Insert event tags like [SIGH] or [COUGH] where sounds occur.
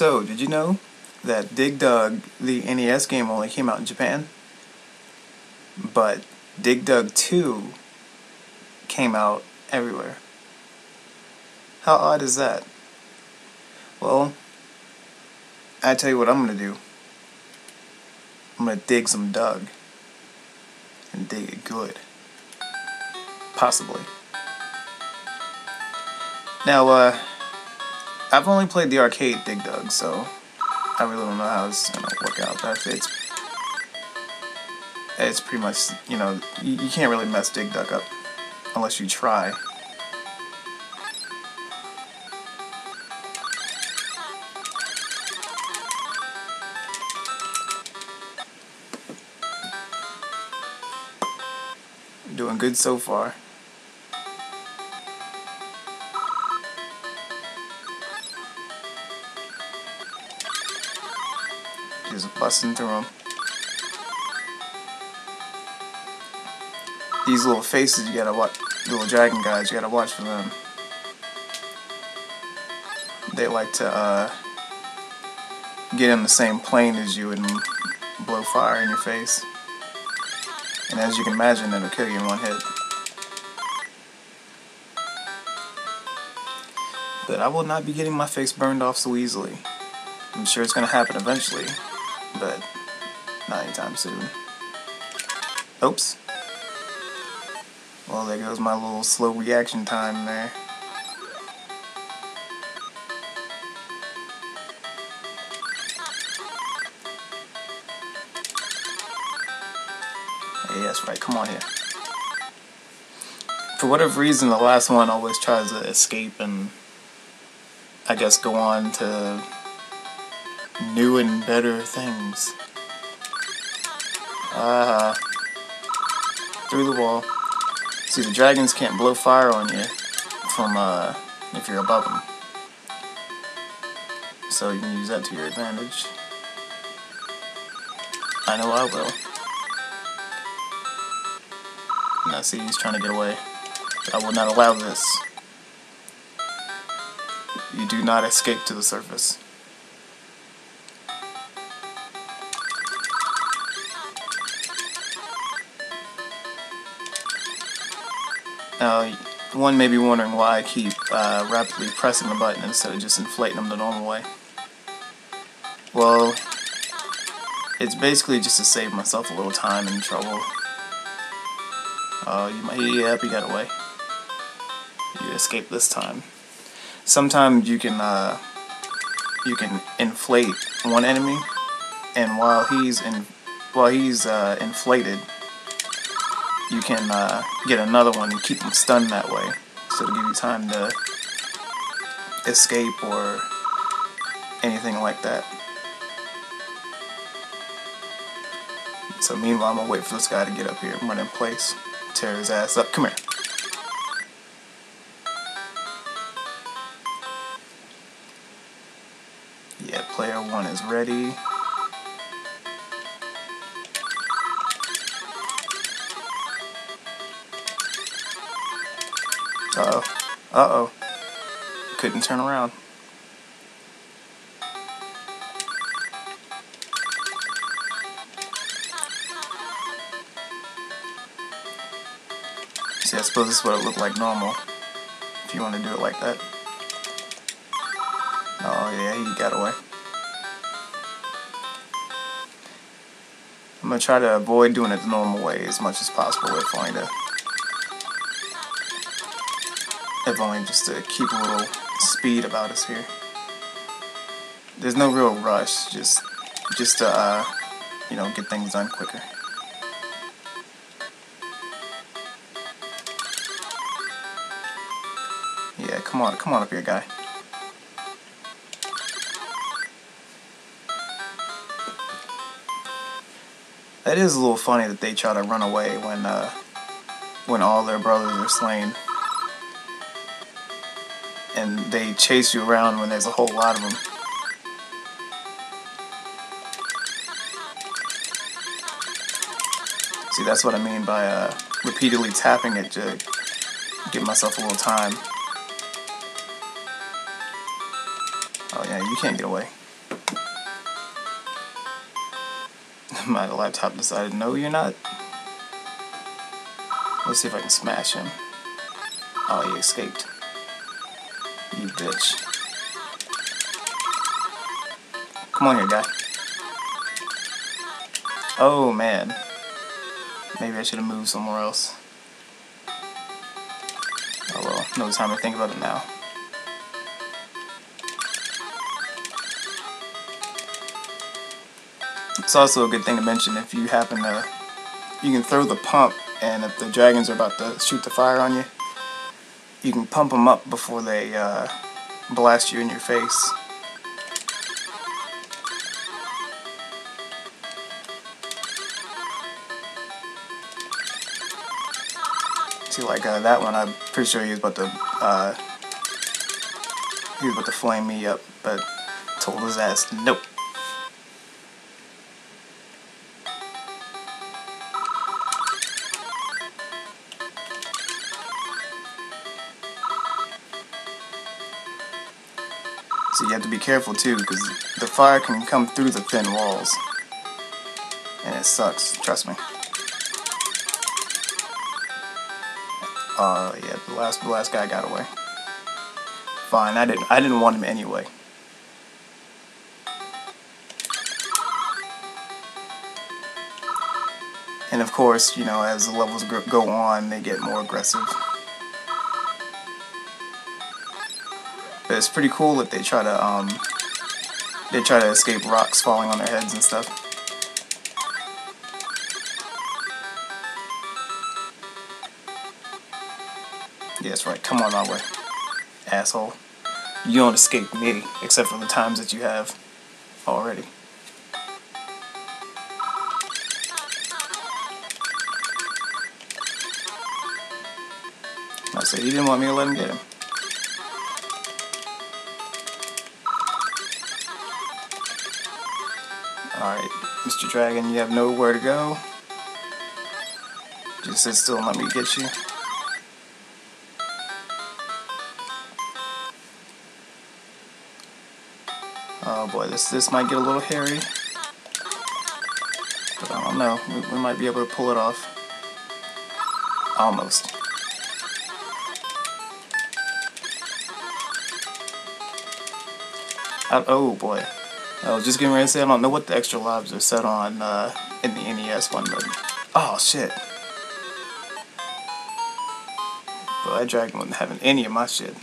So, did you know that Dig Dug, the NES game, only came out in Japan? But Dig Dug 2 came out everywhere. How odd is that? Well, I tell you what I'm gonna do. I'm gonna dig some Dug. And dig it good. Possibly. Now, uh, I've only played the arcade Dig Dug, so I really don't know how it's gonna work out. But it's it's pretty much you know you, you can't really mess Dig Dug up unless you try. Doing good so far. Just busting through them. These little faces, you gotta watch. Little dragon guys, you gotta watch for them. They like to uh, get in the same plane as you and blow fire in your face. And as you can imagine, it'll kill you in one hit. But I will not be getting my face burned off so easily. I'm sure it's gonna happen eventually, but not anytime soon. Oops. Well, there goes my little slow reaction time there. Hey, that's right, come on here. For whatever reason, the last one always tries to escape and I guess go on to new and better things. Ah, uh, through the wall. See, the dragons can't blow fire on you from uh, if you're above them. So you can use that to your advantage. I know I will. Now see, he's trying to get away. I will not allow this. You do not escape to the surface. Now, one may be wondering why I keep uh, rapidly pressing the button instead of just inflating them the normal way. Well, it's basically just to save myself a little time and trouble. Oh, you might, yep, you got away. You escaped this time. Sometimes you can, uh, you can inflate one enemy, and while he's in, while he's uh, inflated, you can uh, get another one and keep them stunned that way. So to give you time to escape or anything like that. So meanwhile, I'm gonna wait for this guy to get up here and run in place. Tear his ass up. Come here. Yeah, player one is ready. Uh-oh. Couldn't turn around. See, I suppose this is what it looked like normal. If you want to do it like that. Oh, yeah, he got away. I'm to try to avoid doing it the normal way as much as possible if only just to keep a little speed about us here. There's no real rush, just just to uh, you know get things done quicker. Yeah, come on, come on up here, guy. That is a little funny that they try to run away when uh, when all their brothers are slain and they chase you around when there's a whole lot of them. See, that's what I mean by uh, repeatedly tapping it to give myself a little time. Oh yeah, you can't get away. [LAUGHS] My laptop decided, no you're not. Let's see if I can smash him. Oh, he escaped. You bitch. Come on here, guy. Oh, man. Maybe I should have moved somewhere else. Oh well, no time to think about it now. It's also a good thing to mention if you happen to, you can throw the pump and if the dragons are about to shoot the fire on you, you can pump them up before they uh, blast you in your face. See, like uh, that one, I'm pretty sure he was about to, uh, he was about to flame me up, but told his ass, nope. So you have to be careful too, because the fire can come through the thin walls. And it sucks, trust me. Uh, yeah, the last, the last guy got away. Fine, I didn't, I didn't want him anyway. And of course, you know, as the levels go on, they get more aggressive. But it's pretty cool that they try to, um, they try to escape rocks falling on their heads and stuff. Yeah, that's right. Come on my way, asshole. You don't escape me, except for the times that you have already. I said you didn't want me to let him get him. Alright, Mr. Dragon, you have nowhere to go. Just sit still and let me get you. Oh boy, this this might get a little hairy. But I don't know, we, we might be able to pull it off. Almost. I, oh boy. I was just getting ready to say I don't know what the extra lives are set on uh, in the NES one, but oh shit. But that dragon wasn't having any of my shit.